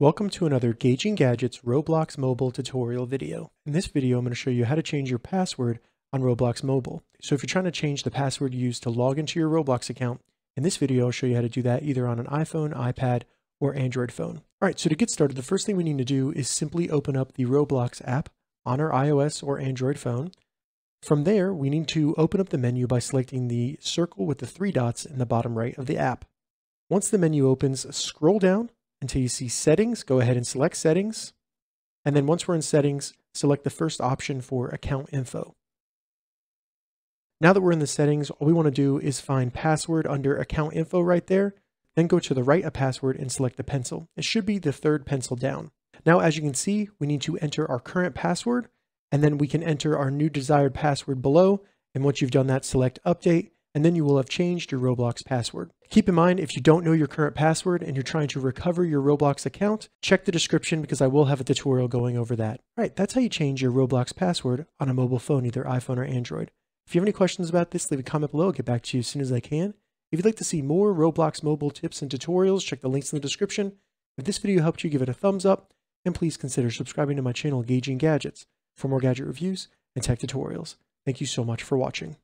Welcome to another Gauging Gadgets Roblox Mobile tutorial video. In this video, I'm going to show you how to change your password on Roblox Mobile. So if you're trying to change the password you use to log into your Roblox account, in this video, I'll show you how to do that either on an iPhone, iPad, or Android phone. All right, so to get started, the first thing we need to do is simply open up the Roblox app on our iOS or Android phone. From there, we need to open up the menu by selecting the circle with the three dots in the bottom right of the app. Once the menu opens, scroll down until you see settings, go ahead and select settings. And then once we're in settings, select the first option for account info. Now that we're in the settings, all we want to do is find password under account info right there, then go to the right of password and select the pencil. It should be the third pencil down. Now, as you can see, we need to enter our current password, and then we can enter our new desired password below. And once you've done that, select update, and then you will have changed your Roblox password. Keep in mind, if you don't know your current password and you're trying to recover your Roblox account, check the description because I will have a tutorial going over that. All right, that's how you change your Roblox password on a mobile phone, either iPhone or Android. If you have any questions about this, leave a comment below. I'll get back to you as soon as I can. If you'd like to see more Roblox mobile tips and tutorials, check the links in the description. If this video helped you, give it a thumbs up, and please consider subscribing to my channel, Gauging Gadgets, for more gadget reviews and tech tutorials. Thank you so much for watching.